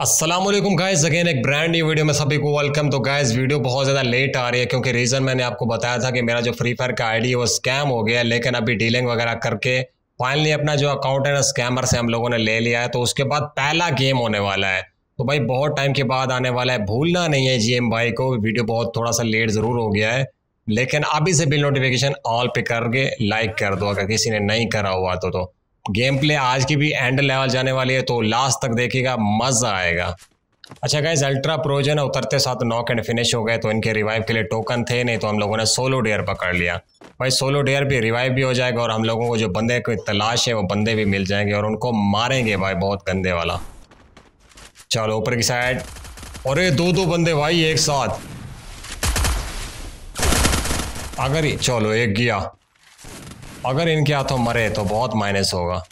अस्सलाम वालेकुम guys again एक ब्रांड न्यू वीडियो में सभी को वेलकम तो गाइस वीडियो बहुत ज़्यादा लेट आ रही है क्योंकि रीज़न मैंने आपको बताया था कि मेरा जो फ्री फायर का आईडी है वो स्कैम हो गया लेकिन अभी डीलिंग वगैरह करके फाइनली अपना जो अकाउंट है ना स्कैमर से हम लोगों ने ले लिया है तो उसके बाद पहला गेम होने वाला है। तो भाई बहुत टाइम के बाद आने वाला है। भूलना नहीं है जीएम भाई को वीडियो बहुत थोड़ा सा लेट ज़रूर हो गया है लेकिन अभी से बिल नोटिफिकेशन ऑल पे करके लाइक कर दो अगर किसी ने नहीं करा हुआ तो, तो गेम प्ले आज की भी एंड लेवल जाने वाली है तो लास्ट तक देखिएगा, मज़ा आएगा। अच्छा गाइज़ अल्ट्रा प्रो जो ना, उतरते साथ नॉक एंड फिनिश हो गए तो इनके रिवाइव के लिए टोकन थे नहीं तो हम लोगों ने सोलो डेयर पकड़ लिया। भाई सोलो डेयर भी रिवाइव भी हो जाएगा, और हम लोगों को जो बंदे की तलाश है, वो बंदे भी मिल जाएँगे, और उनको मारेंगे भाई, बहुत गंदे वाला। चलो, ऊपर की साइड अरे दो दो बंदे भाई, एक साथ। अगर चलो, एक गया। अगर इनके हाथों मरे तो बहुत माइनस होगा।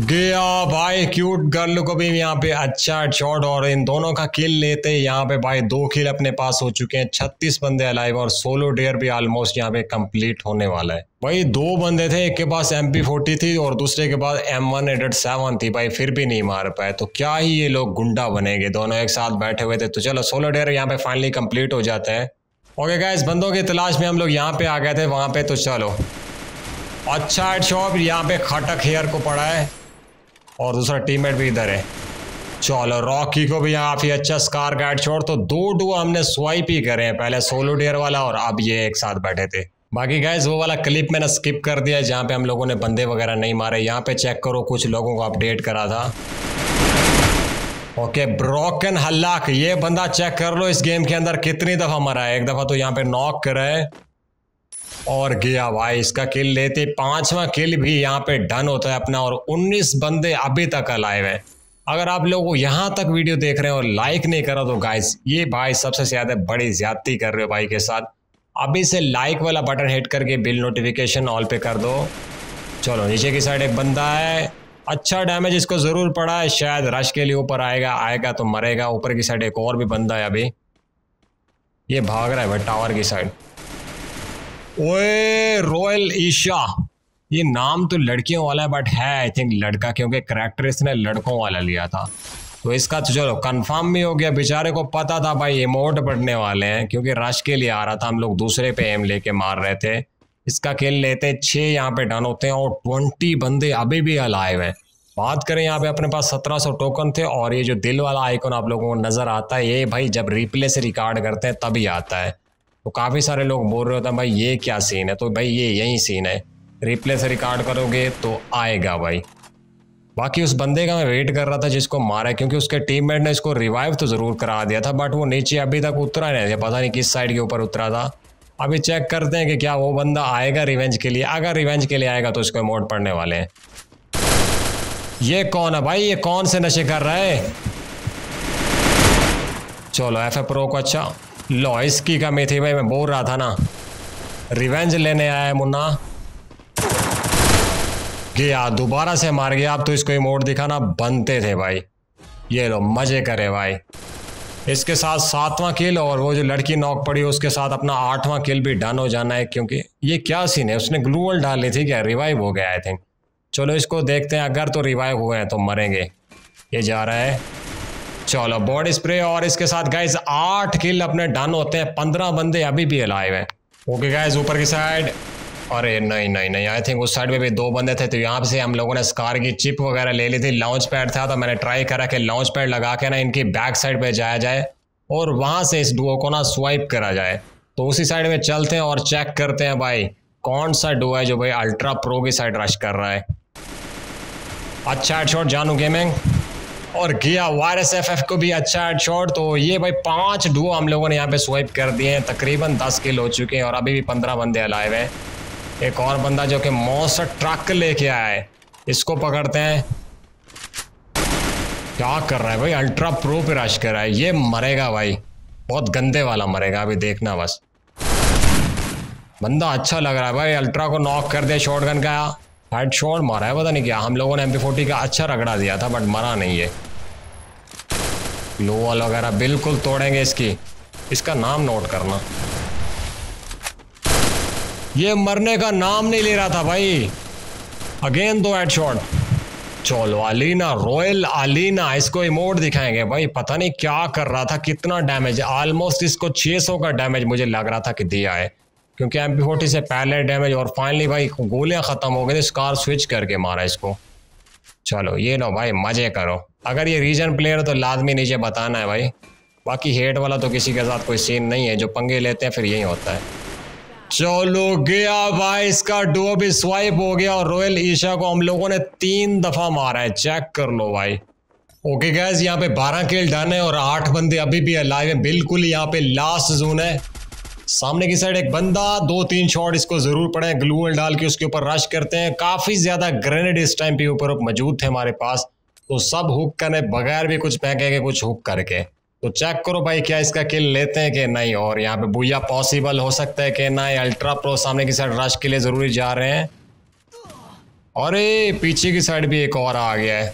गया भाई क्यूट गर्ल को भी यहाँ पे अच्छा शॉट और इन दोनों का किल लेते यहाँ पे भाई दो किल अपने पास हो चुके हैं। छत्तीस बंदे अलाइव और सोलो डेयर भी ऑलमोस्ट यहाँ पे कंप्लीट होने वाला है। भाई दो बंदे थे, एक के पास एम पी फोर्टी थी और दूसरे के पास एम वन एडेड सेवन थी। भाई फिर भी नहीं मार पाए तो क्या ही ये लोग गुंडा बनेंगे? दोनों एक साथ बैठे हुए थे तो चलो सोलो डेयर यहाँ पे फाइनली कंप्लीट हो जाता है। ओके गाइस बंदों की तलाश में हम लोग यहाँ पे आ गए थे, वहाँ पे तो चलो। अच्छा हेड शॉप यहाँ पे खटक हेयर को पड़ा है, और दूसरा टीममेट भी इधर है। चलो रॉकी को भी यहाँ काफ़ी अच्छा स्कार गाइड छोड़ तो दो डू हमने स्वाइप ही करे हैं, पहले सोलो डेयर वाला और अब ये एक साथ बैठे थे। बाकी गाइज़ वो वाला क्लिप मैंने स्किप कर दिया जहाँ पे हम लोगों ने बंदे वगैरह नहीं मारे। यहाँ पे चेक करो, कुछ लोगों को अपडेट करा था। ओके ब्रोकन हल्लाक ये बंदा चेक कर लो इस गेम के अंदर कितनी दफ़ा मरा है। एक दफ़ा तो यहाँ पे नॉक करा। है और गया भाई, इसका किल लेते। पांचवा किल भी यहाँ पे डन होता है अपना और 19 बंदे अभी तक अलाइव हैं। अगर आप लोग यहाँ तक वीडियो देख रहे हैं और लाइक नहीं करा तो गाइस ये भाई सबसे ज़्यादा बड़ी ज्यादती कर रहे हो भाई के साथ। अभी से लाइक वाला बटन हिट करके बिल नोटिफिकेशन ऑल पे कर दो। चलो, नीचे की साइड एक बंदा है। अच्छा डैमेज इसको ज़रूर पड़ा है, शायद रश के लिए ऊपर आएगा आएगा तो मरेगा, ऊपर की साइड एक और भी बंदा है अभी। ये भाग रहा है भाई टावर की साइड ओए रॉयल ईशा ये नाम तो लड़कियों वाला है बट है आई थिंक लड़का, क्योंकि करेक्टर इसने लड़कों वाला लिया था। तो इसका तो चलो कंफर्म भी हो गया। बेचारे को पता था भाई इमोट बढ़ने वाले हैं, क्योंकि रश के लिए आ रहा था, हम लोग दूसरे पे एम लेके मार रहे थे। इसका खेल लेते हैं छः यहाँ पे डन होते हैं और ट्वेंटी बंदे अभी भी अलाइव हैं। बात करें यहाँ पे अपने पास सत्रह सौ टोकन थे और ये जो दिल वाला आइकन आप लोगों को नज़र आता है, ये भाई जब रिप्ले से रिकॉर्ड करते हैं तभी आता है। तो काफ़ी सारे लोग बोल रहे होते हैं, भाई ये क्या सीन है? तो भाई ये यही सीन है। रिप्ले से रिकॉर्ड करोगे तो आएगा भाई। बाकी उस बंदे का मैं वेट कर रहा था जिसको मारा क्योंकि उसके टीममेट ने इसको रिवाइव तो ज़रूर करा दिया था बट वो नीचे अभी तक उतरा नहीं था पता नहीं किस साइड के ऊपर उतरा था। अभी चेक करते हैं कि क्या वो बंदा आएगा रिवेंज के लिए। अगर रिवेंज के लिए आएगा तो इसको मोड पड़ने वाले हैं। ये कौन है भाई? ये कौन से नशे कर रहा है? चलो एफ़ प्रो को अच्छा। लो, इसकी कमी थी भाई, मैं बोल रहा था ना। रिवेंज लेने आया है मुन्ना। गया, दोबारा से मार गया। अब तो इसको मोड दिखाना बनते थे भाई। ये लो, मज़े करे भाई। इसके साथ सातवां किल और वो जो लड़की नॉक पड़ी, उसके साथ अपना आठवां किल भी डन हो जाना है, क्योंकि ये क्या सीन है? उसने ग्लूवल डाली थी क्या? रिवाइव हो गया आई थिंक चलो इसको देखते हैं, अगर तो रिवाइव हुए हैं तो मरेंगे। ये जा रहा है। चलो बॉडी स्प्रे और इसके साथ गाइज़ आठ किल अपने डन होते हैं। पंद्रह बंदे अभी भी अलाइव हैं। ओके गाइज़ ऊपर की साइड अरे नहीं नहीं नहीं आई थिंक उस साइड में भी दो बंदे थे तो यहाँ से हम लोगों ने स्कार की चिप वगैरह ले ली थी लॉन्च पैड था तो मैंने ट्राई करा कि लॉन्च पैड लगा के ना इनकी बैक साइड पे जाया जाए, और वहाँ से इस डुओ को ना स्वाइप करा जाए। तो उसी साइड में चलते हैं और चेक करते हैं भाई, कौन सा डुओ है जो भाई अल्ट्रा प्रो की साइड रश कर रहा है। अच्छा हेड शॉट जानू गेमिंग और गया वायरस एफ़ को भी अच्छा हेड शॉट तो ये भाई पाँच डुओ हम लोगों ने यहाँ पे स्वाइप कर दिए हैं, तकरीबन दस किल हो चुके हैं, और अभी भी पंद्रह बंदे अलाइव हैं। एक और बंदा जो कि मौसर ट्रक लेके आया है। इसको पकड़ते हैं। क्या कर रहा है भाई? अल्ट्रा प्रो पे रश कर रहा है। ये मरेगा भाई। बहुत गंदे वाला मरेगा। अभी देखना बस। बंदा अच्छा लग रहा है भाई। अल्ट्रा को नॉक कर दिया शॉर्ट गन का। हेड शॉट मारा है, पता नहीं क्या। हम लोगों ने एम पी का अच्छा रगड़ा दिया था बट मरा नहीं है लोअल वगैरह बिल्कुल तोड़ेंगे इसकी। इसका नाम नोट करना। ये मरने का नाम नहीं ले रहा था भाई। अगेन दो हेड शॉट चलो अलीना रॉयल अलीना इसको इमोट दिखाएँगे भाई। पता नहीं क्या कर रहा था, कितना डैमेज ऑलमोस्ट इसको 600 का डैमेज मुझे लग रहा था कि दिया है। क्योंकि एम पी से पहले डैमेज और फाइनली भाई गोलियाँ ख़त्म हो गई स्कार स्विच करके मारा इसको। चलो, ये लो भाई, मज़े करो। अगर ये रीजन प्लेयर तो लाजमी नीचे बताना है भाई। बाकी हेट वाला तो किसी के साथ कोई सीन नहीं है, जो पंगे लेते हैं, फिर यही होता है। चलो गया भाई, इसका डो भी स्वाइप हो गया और रॉयल ईशा को हम लोगों ने तीन दफ़ा मारा है। चेक कर लो भाई। ओके गैस यहाँ पे बारह खेल डन है और आठ बंदे अभी भी अलाइव हैं। बिल्कुल यहाँ पे लास्ट जोन है। सामने की साइड एक बंदा, दो, तीन शॉट इसको ज़रूर पड़े ग्लूअल डाल के उसके ऊपर रश करते हैं। काफ़ी ज़्यादा ग्रेनेड इस टाइम पे ऊपर मौजूद थे हमारे पास। तो सब हुक करने बगैर भी कुछ फेंके के कुछ हुक करके। तो चेक करो भाई, क्या इसका किल लेते हैं कि नहीं? और यहाँ पे बुया पॉसिबल हो सकता है कि नहीं? अल्ट्रा प्रो सामने की साइड रश के लिए ज़रूरी जा रहे हैं। अरे, पीछे की साइड भी एक और आ गया है।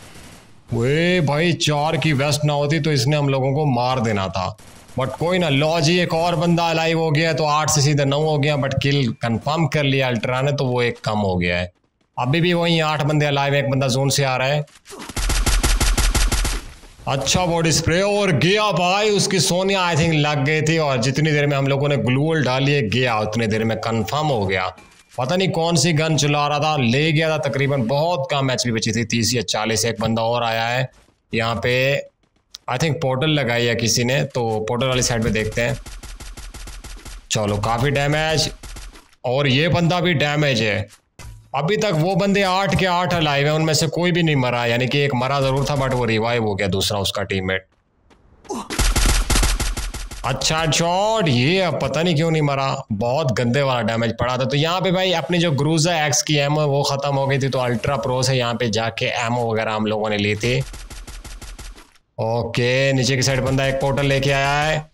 वे भाई, चार की वेस्ट ना होती तो इसने हम लोगों को मार देना था। बट कोई ना लॉ जी एक और बंदा अलाइव हो गया है तो आठ से सीधे नौ हो गया बट किल कंफर्म कर लिया अल्ट्रा ने तो वो एक कम हो गया है। अभी भी वही आठ बंदे अलाइव एक बंदा जोन से आ रहा है। अच्छा बॉडी स्प्रे और गया भाई, उसकी सोनिया आई थिंक लग गई थी और जितनी देर में हम लोगों ने ग्लूअल डाली गया उतनी देर में कंफर्म हो गया। पता नहीं कौन सी गन चला रहा था, ले गया था तकरीबन, बहुत कम भी बची थी, तीस या चालीस एक बंदा और आया है। यहाँ पे आई थिंक पोर्टल लगाई है किसी ने तो पोर्टल वाली साइड पे देखते हैं। चलो, काफ़ी डैमेज और ये बंदा भी डैमेज है। अभी तक वो बंदे आठ के आठ अलाइव हैं, उनमें से कोई भी नहीं मरा। यानी कि एक मरा ज़रूर था बट वो रिवाइव हो गया दूसरा उसका टीममेट अच्छा शॉट ये अब पता नहीं क्यों नहीं मरा। बहुत गंदे वाला डैमेज पड़ा था। तो यहाँ पे भाई, अपनी जो ग्रूजा एक्स की एमओ वो ख़त्म हो गई थी तो अल्ट्रा प्रो से यहाँ पे जाके एमओ वगैरह हम लोगों ने ली थी। ओके नीचे की साइड बंदा एक पोर्टल लेके आया है।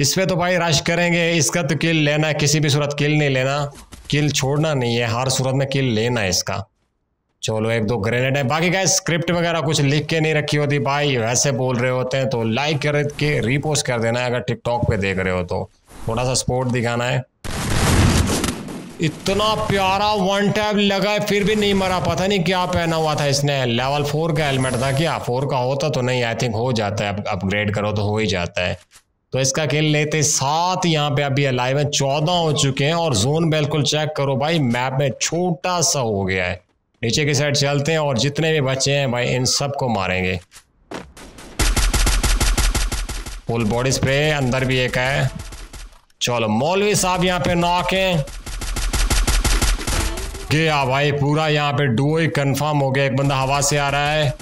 इस पर तो भाई रश करेंगे, इसका तो किल लेना, किसी भी सूरत किल नहीं लेना। किल छोड़ना नहीं है, हर सूरत में किल लेना है इसका। चलो, एक दो ग्रेनेड है। बाकी का स्क्रिप्ट वगैरह कुछ लिख के नहीं रखी होती। भाई, वैसे बोल रहे होते हैं तो लाइक कर के रीपोस्ट कर देना है, अगर टिकटॉक पे देख रहे हो तो। थोड़ा सा सपोर्ट दिखाना है। इतना प्यारा वन टैब लगा है, फिर भी नहीं मरा। पता नहीं क्या पहना हुआ था इसने। लेवल फोर का हेलमेट था। क्या? फोर का होता तो नहीं आई थिंक हो जाता है। अपग्रेड करो तो हो ही जाता है। तो इसका खेल लेते सात यहाँ पे अभी अलाइव है। चौदह हो चुके हैं और जोन बिल्कुल चेक करो भाई मैप में छोटा सा हो गया है। नीचे की साइड चलते हैं और जितने भी बच्चे हैं भाई, इन सबको मारेंगे। फुल बॉडी स्प्रे अंदर भी एक है। चलो, मौलवी साहब यहाँ पे नॉक हैं। गया भाई, पूरा यहाँ पे डुओ ही कंफर्म हो गया। एक बंदा हवा से आ रहा है।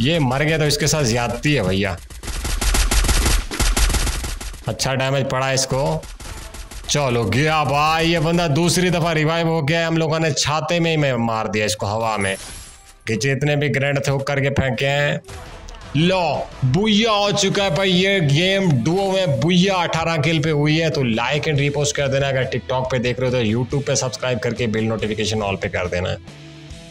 ये मर गया तो इसके साथ ज्यादती है भैया। अच्छा डैमेज पड़ा इसको। चलो, गया भाई, ये बंदा दूसरी दफ़ा रिवाइव हो गया हम लोगों ने छाते में ही में मार दिया इसको हवा में। कि जितने भी ग्रेंड थे वो करके फेंके हैं। लो बुया हो चुका है भाई, ये गेम डुओ में बुया अठारह किल पे हुई है। तो लाइक एंड रिपोस्ट कर देना। अगर टिकटॉक पे देख रहे हो तो यूट्यूब पे सब्सक्राइब करके बिल नोटिफिकेशन ऑल पे कर देना। है